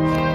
Bye.